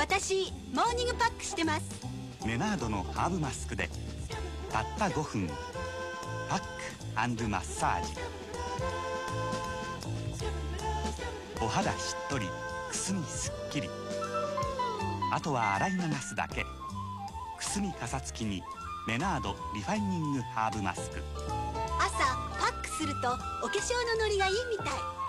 私モーニングパックしてます。メナードのハーブマスクでたった5分パックマッサージ。お肌しっとりくすみすっきり。あとは洗い流すだけ。くすみかさつきにメナードリファイニングハーブマスク。朝パックするとお化粧のノリがいいみたい。